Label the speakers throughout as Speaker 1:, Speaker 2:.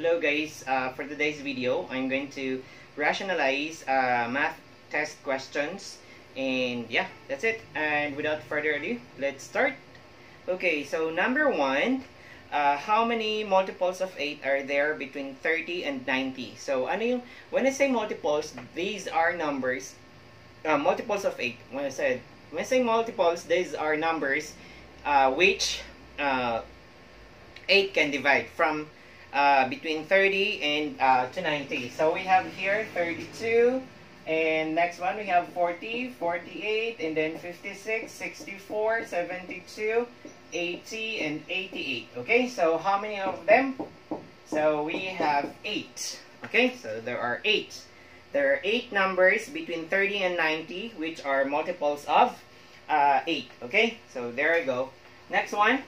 Speaker 1: Hello guys, uh, for today's video, I'm going to rationalize uh, math test questions and yeah, that's it. And without further ado, let's start. Okay, so number one, uh, how many multiples of 8 are there between 30 and 90? So ano yung, when I say multiples, these are numbers, uh, multiples of 8. When I said, when I say multiples, these are numbers uh, which uh, 8 can divide from uh, between 30 and uh, to 90. So we have here 32, and next one we have 40, 48, and then 56, 64, 72, 80, and 88. Okay, so how many of them? So we have 8. Okay, so there are 8. There are 8 numbers between 30 and 90, which are multiples of uh, 8. Okay, so there we go. Next one.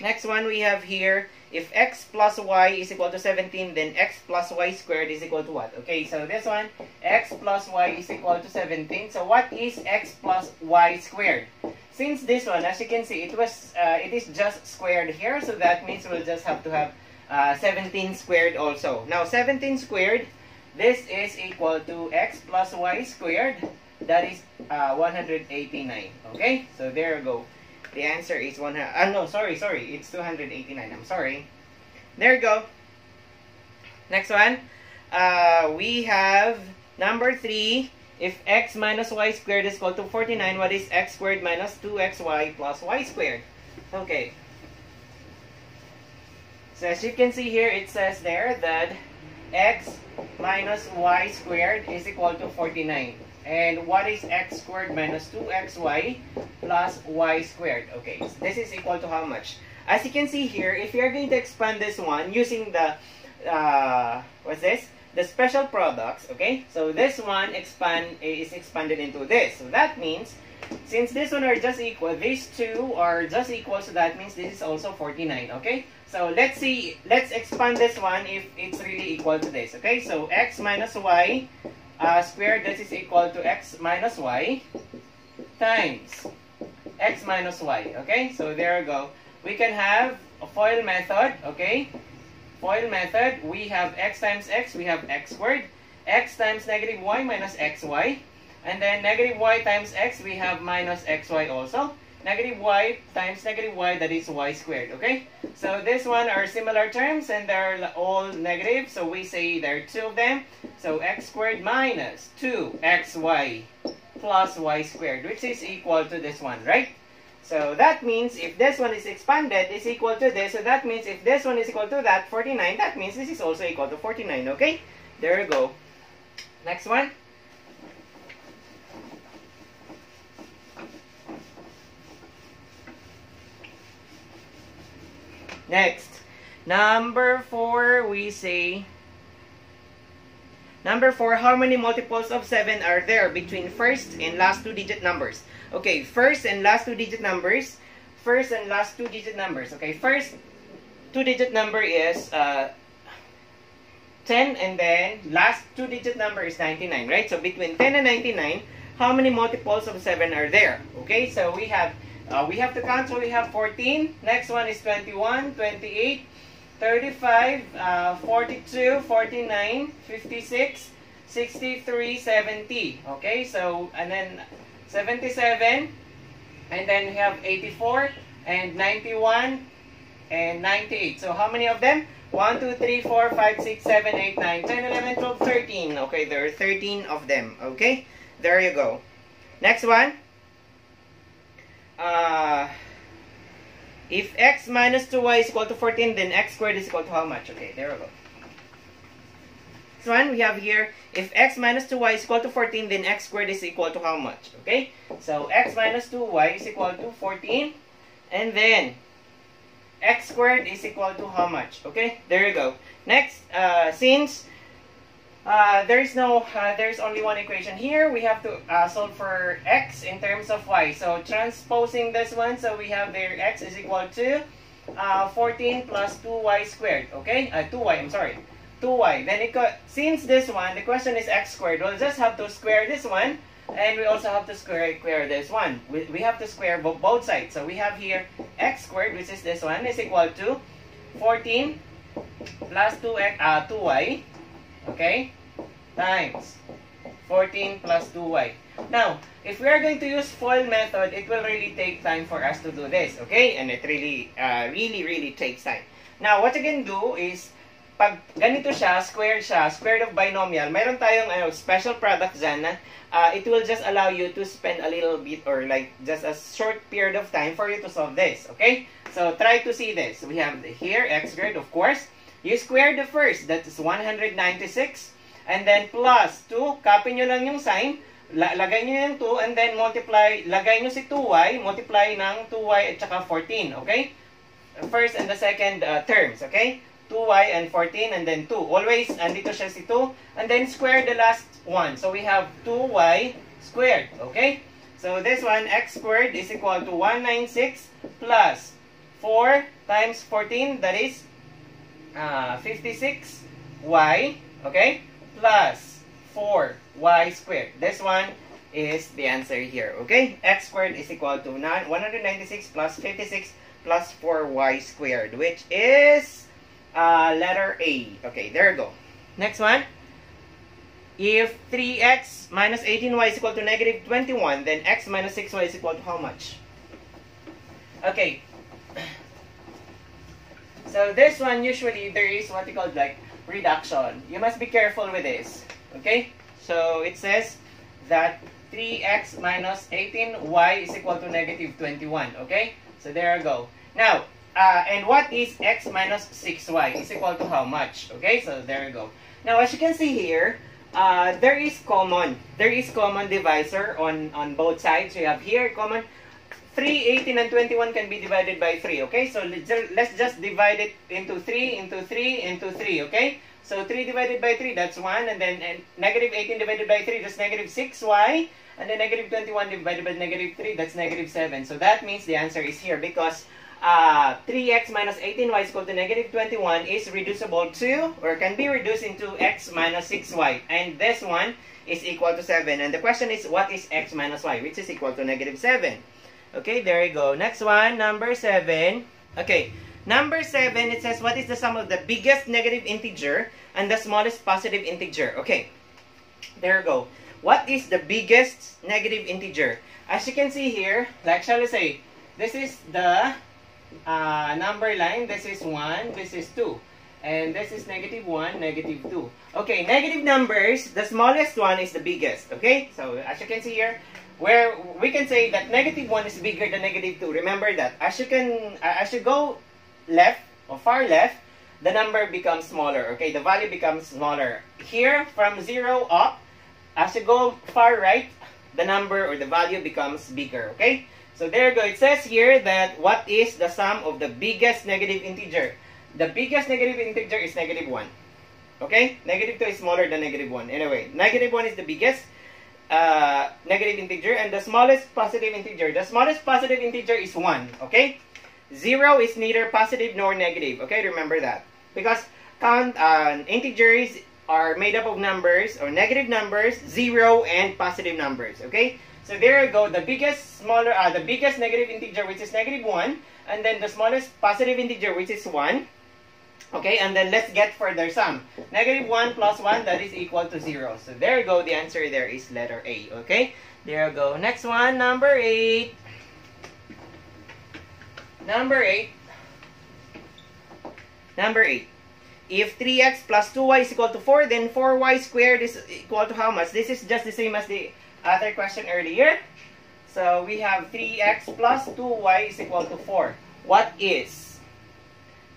Speaker 1: Next one we have here, if x plus y is equal to 17, then x plus y squared is equal to what? Okay, so this one, x plus y is equal to 17. So what is x plus y squared? Since this one, as you can see, it was uh, it is just squared here, so that means we'll just have to have uh, 17 squared also. Now, 17 squared, this is equal to x plus y squared. That is uh, 189. Okay, so there you go. The answer is 100. Uh, no, sorry, sorry. It's 289. I'm sorry. There you go. Next one. Uh, we have number 3. If x minus y squared is equal to 49, what is x squared minus 2xy plus y squared? Okay. So as you can see here, it says there that x minus y squared is equal to 49. And what is x squared minus 2xy plus y squared? Okay, so this is equal to how much? As you can see here, if you're going to expand this one using the, uh, what's this? The special products, okay? So this one expand is expanded into this. So that means, since this one are just equal, these two are just equal, so that means this is also 49, okay? So let's see, let's expand this one if it's really equal to this, okay? So x minus y uh, squared, this is equal to x minus y times x minus y. Okay, so there we go. We can have a FOIL method. Okay, FOIL method. We have x times x, we have x squared. x times negative y minus xy. And then negative y times x, we have minus xy also. Negative y times negative y, that is y squared. Okay, so this one are similar terms and they're all negative. So we say there are two of them. So x squared minus 2xy plus y squared, which is equal to this one, right? So that means if this one is expanded, is equal to this. So that means if this one is equal to that, 49, that means this is also equal to 49, okay? There you go. Next one. Next. Number 4, we say Number 4, how many multiples of 7 are there between first and last two-digit numbers? Okay, first and last two-digit numbers. First and last two-digit numbers. Okay, first two-digit number is uh, 10 and then last two-digit number is 99, right? So between 10 and 99, how many multiples of 7 are there? Okay, so we have uh, we have to count. So we have 14. Next one is 21, 28, 35, uh, 42, 49, 56, 63, 70. Okay, so, and then 77, and then we have 84, and 91, and 98. So, how many of them? 1, 2, 3, 4, 5, 6, 7, 8, 9, 10, 11, 12, 13. Okay, there are 13 of them. Okay, there you go. Next one. Uh, if x minus 2y is equal to 14, then x squared is equal to how much? Okay, there we go. Next one, we have here, if x minus 2y is equal to 14, then x squared is equal to how much? Okay, so x minus 2y is equal to 14, and then x squared is equal to how much? Okay, there you go. Next, uh, since uh, there is no, uh, there is only one equation here. We have to uh, solve for x in terms of y. So transposing this one, so we have there x is equal to uh, 14 plus 2y squared. Okay, 2y. Uh, I'm sorry, 2y. Then it since this one, the question is x squared. We'll just have to square this one, and we also have to square square this one. We, we have to square bo both sides. So we have here x squared, which is this one, is equal to 14 plus 2x, uh, 2y, okay, times 14 plus 2y. Now, if we are going to use FOIL method, it will really take time for us to do this, okay? And it really, uh, really, really takes time. Now, what you can do is, pag ganito siya, squared siya, squared of binomial, mayroon tayong ano, special product dyan na uh, it will just allow you to spend a little bit or like just a short period of time for you to solve this, okay? So, try to see this. We have here, x squared, of course. You square the first, that is 196. And then plus 2, copy nyo lang yung sign. lagay nyo yung 2 and then multiply, lagay nyo si 2y, multiply ng 2y at saka 14, okay? First and the second uh, terms, okay? 2y and 14 and then 2. Always, andito siya si 2. And then square the last one. So we have 2y squared, okay? So this one, x squared is equal to 196 plus 4 times 14, that is uh, 56y, okay? Plus 4y squared. This one is the answer here, okay? x squared is equal to 196 plus 56 plus 4y squared, which is uh, letter A. Okay, there you go. Next one. If 3x minus 18y is equal to negative 21, then x minus 6y is equal to how much? Okay. So this one, usually, there is what you call like reduction. You must be careful with this. Okay? So it says that 3x minus 18y is equal to negative 21. Okay? So there you go. Now, uh, and what is x minus 6y is equal to how much? Okay? So there you go. Now, as you can see here, uh, there is common. There is common divisor on, on both sides. You have here common. 3, 18, and 21 can be divided by 3. Okay? So let's just divide it into 3, into 3, into 3. Okay? So 3 divided by 3, that's 1. And then and negative 18 divided by 3, that's negative 6y. And then negative 21 divided by negative 3, that's negative 7. So that means the answer is here because uh, 3x minus 18y is equal to negative 21 is reducible to, or can be reduced into x minus 6y. And this one is equal to 7. And the question is, what is x minus y? Which is equal to negative 7. Okay, there you go. Next one, number 7. Okay, Number 7, it says, what is the sum of the biggest negative integer and the smallest positive integer? Okay, there you go. What is the biggest negative integer? As you can see here, like shall we say, this is the uh, number line, this is 1, this is 2. And this is negative 1, negative 2. Okay, negative numbers, the smallest one is the biggest. Okay, so as you can see here, where we can say that negative 1 is bigger than negative 2. Remember that. As you can, as you go left or far left, the number becomes smaller. Okay, the value becomes smaller. Here, from 0 up, as you go far right, the number or the value becomes bigger. Okay, so there you go. It says here that what is the sum of the biggest negative integer? The biggest negative integer is negative 1. Okay, negative 2 is smaller than negative 1. Anyway, negative 1 is the biggest uh, negative integer and the smallest positive integer. The smallest positive integer is 1. Okay, Zero is neither positive nor negative. Okay, remember that. Because count uh, integers are made up of numbers or negative numbers, zero and positive numbers. Okay, so there you go. The biggest smaller, uh, the biggest negative integer which is negative one, and then the smallest positive integer which is one. Okay, and then let's get further sum. Negative 1 plus 1, that is equal to 0. So there you go, the answer there is letter A. Okay, there you go. Next one, number 8. Number 8. Number 8. If 3x plus 2y is equal to 4, then 4y squared is equal to how much? This is just the same as the other question earlier. So we have 3x plus 2y is equal to 4. What is?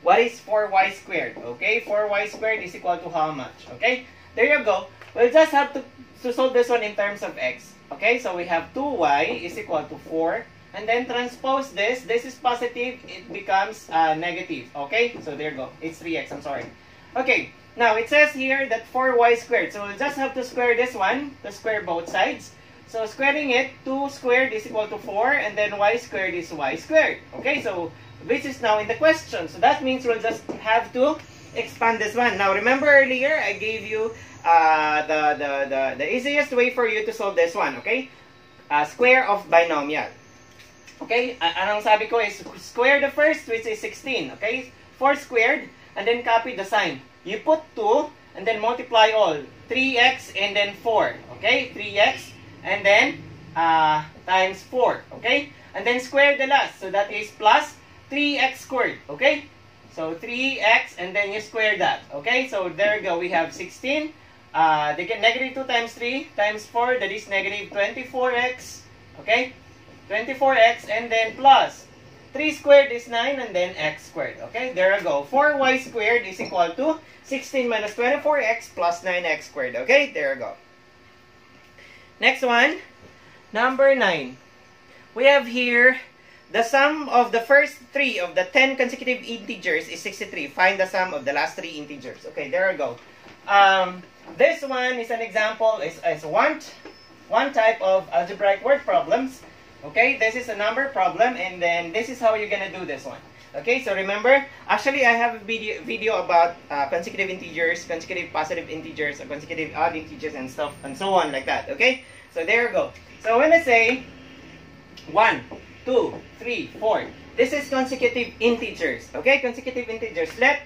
Speaker 1: What is 4y squared? Okay, 4y squared is equal to how much? Okay, there you go. We'll just have to, to solve this one in terms of x. Okay, so we have 2y is equal to 4 and then transpose this. This is positive. It becomes uh, negative. Okay? So there you go. It's 3x. I'm sorry. Okay. Now, it says here that 4y squared. So we'll just have to square this one to square both sides. So squaring it, 2 squared is equal to 4. And then y squared is y squared. Okay? So this is now in the question. So that means we'll just have to expand this one. Now, remember earlier, I gave you uh, the, the, the, the easiest way for you to solve this one. Okay? Uh, square of binomial. Okay? Anong sabi ko is square the first, which is 16. Okay? 4 squared, and then copy the sign. You put 2, and then multiply all. 3x and then 4. Okay? 3x, and then uh, times 4. Okay? And then square the last. So that is plus 3x squared. Okay? So 3x, and then you square that. Okay? So there we go. We have 16. Uh, they get negative 2 times 3 times 4. That is negative 24x. Okay? 24x, and then plus 3 squared is 9 and then x squared. Okay, there we go. 4y squared is equal to 16 minus 24x plus 9x squared. Okay, there we go. Next one, number 9. We have here the sum of the first three of the 10 consecutive integers is 63. Find the sum of the last three integers. Okay, there we go. Um, this one is an example, is, one, one type of algebraic word problems. Okay, this is a number problem and then this is how you're gonna do this one. Okay, so remember, actually I have a video, video about uh, consecutive integers, consecutive positive integers, consecutive odd integers and stuff and so on like that. Okay, so there you go. So when I say 1, 2, 3, 4, this is consecutive integers. Okay, consecutive integers. Let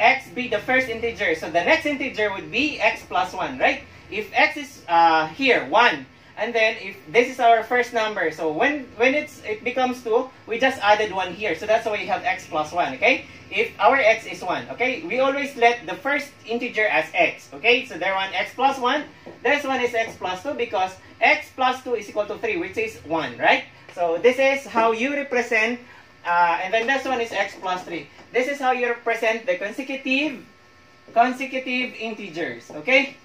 Speaker 1: x be the first integer. So the next integer would be x plus 1, right? If x is uh, here, 1, and then if this is our first number, so when when it's it becomes 2, we just added 1 here. So that's why we have x plus 1, okay? If our x is 1, okay? We always let the first integer as x, okay? So there one x plus 1, this one is x plus 2 because x plus 2 is equal to 3, which is 1, right? So this is how you represent, uh, and then this one is x plus 3. This is how you represent the consecutive consecutive integers, okay?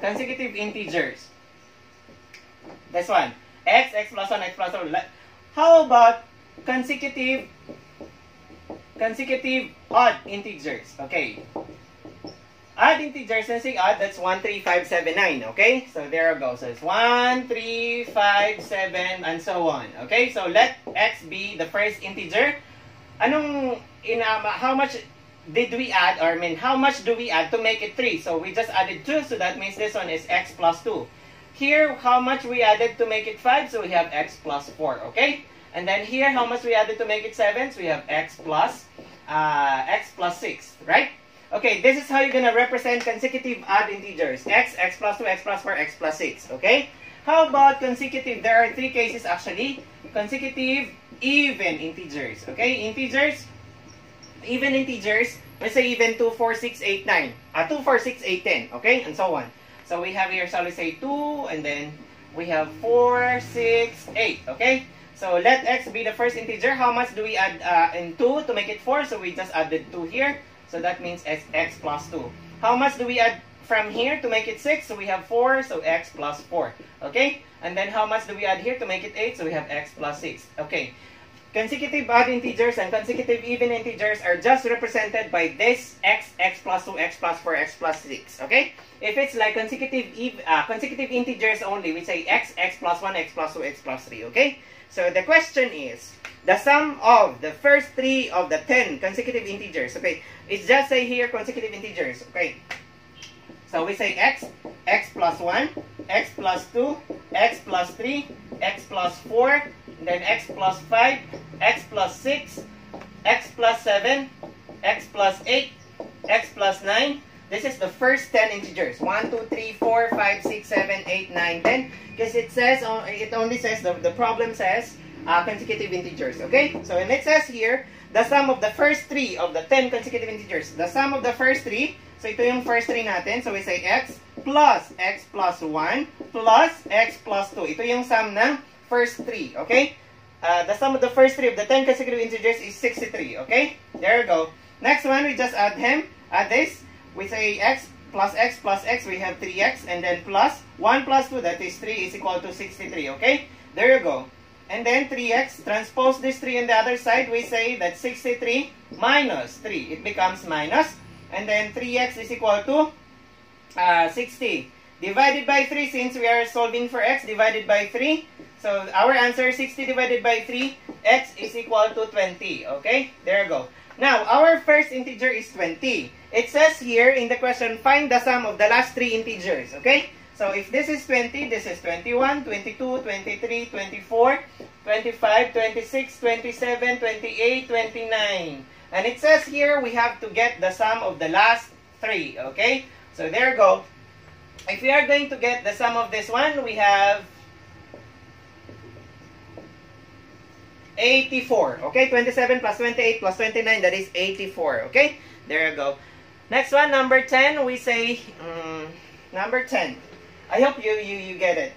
Speaker 1: Consecutive integers. This one. X, X plus 1, X plus 1. How about consecutive consecutive odd integers? Okay. Odd integers, and say odd, that's 1, 3, 5, 7, 9. Okay? So there we go. So it's 1, 3, 5, 7, and so on. Okay? So let x be the first integer. Anong, in, um, how much did we add, or I mean, how much do we add to make it 3? So we just added 2, so that means this one is x plus 2. Here, how much we added to make it 5? So we have x plus 4, okay? And then here, how much we added to make it 7? So we have x plus, uh, x plus 6, right? Okay, this is how you're going to represent consecutive odd integers. x, x plus 2, x plus 4, x plus 6, okay? How about consecutive? There are three cases actually. Consecutive even integers, okay? Integers, even integers, let's say even 2, 4, 6, 8, 9. Uh, 2, 4, 6, 8, 10, okay? And so on. So we have here, so let's say 2, and then we have 4, 6, 8, okay? So let x be the first integer. How much do we add uh, in 2 to make it 4? So we just added 2 here. So that means x, x plus 2. How much do we add from here to make it 6? So we have 4, so x plus 4. Okay? And then how much do we add here to make it 8? So we have x plus 6. Okay. Consecutive odd integers and consecutive even integers are just represented by this x, x plus 2, x plus 4, x plus 6. Okay? If it's like consecutive uh, consecutive integers only, we say x, x plus 1, x plus 2, x plus 3. Okay? So the question is, the sum of the first three of the 10 consecutive integers. Okay? It's just say here consecutive integers. Okay? So we say x, x plus 1, x plus 2, x plus 3, x plus 4, then x plus 5, x plus 6, x plus 7, x plus 8, x plus 9. This is the first 10 integers. 1, 2, 3, 4, 5, 6, 7, 8, 9, 10. Because it says, it only says, the, the problem says uh, consecutive integers. Okay? So and it says here, the sum of the first three of the 10 consecutive integers. The sum of the first three, so ito yung first three natin. So we say x plus x plus 1 plus x plus 2. Ito yung sum ng first three. Okay? Uh, the sum of the first three of the 10 consecutive integers is 63. Okay? There we go. Next one, we just add him. Add this. We say x plus x plus x, we have 3x. And then plus 1 plus 2, that is 3, is equal to 63. Okay? There you go. And then 3x, transpose this 3 on the other side, we say that 63 minus 3. It becomes minus. And then 3x is equal to uh, 60. Divided by 3, since we are solving for x, divided by 3. So our answer, 60 divided by 3, x is equal to 20. Okay? There you go. Now, our first integer is 20. It says here in the question, find the sum of the last three integers. Okay? So if this is 20, this is 21, 22, 23, 24, 25, 26, 27, 28, 29. And it says here we have to get the sum of the last three, okay? So there you go. If we are going to get the sum of this one, we have 84. Okay, 27 plus 28 plus 29, that is 84. Okay, there you go. Next one, number 10, we say, um, number 10. I hope you, you, you get it.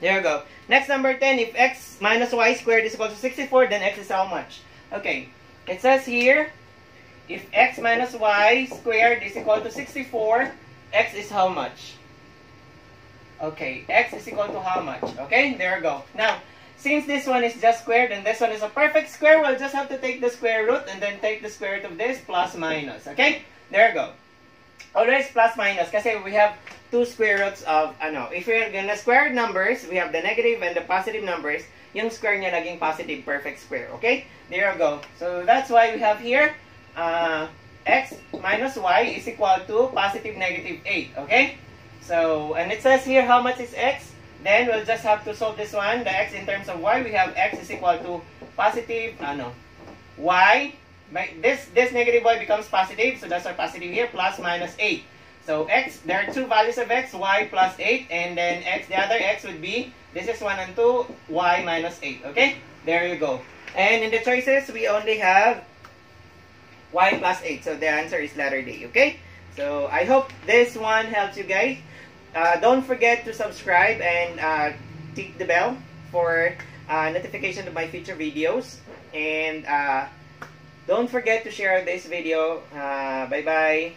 Speaker 1: There you go. Next, number 10, if x minus y squared is equal to 64, then x is how much? Okay, it says here, if x minus y squared is equal to 64, x is how much? Okay, x is equal to how much? Okay, there you go. Now, since this one is just squared and this one is a perfect square, we'll just have to take the square root and then take the square root of this plus minus. Okay, there you go. Always plus minus kasi we have two square roots of, ano, if we're gonna square numbers, we have the negative and the positive numbers, yung square niya naging positive perfect square, okay? There you go. So, that's why we have here, uh, x minus y is equal to positive negative 8, okay? So, and it says here how much is x? Then, we'll just have to solve this one. The x in terms of y, we have x is equal to positive, ano, y, this, this negative y becomes positive, so that's our positive here, plus minus 8. So x, there are two values of x, y plus 8, and then x, the other x would be, this is 1 and 2, y minus 8, okay? There you go. And in the choices, we only have y plus 8, so the answer is letter D, okay? So I hope this one helps you guys. Uh, don't forget to subscribe and uh, tick the bell for uh, notification of my future videos. And uh, don't forget to share this video. Uh, bye-bye.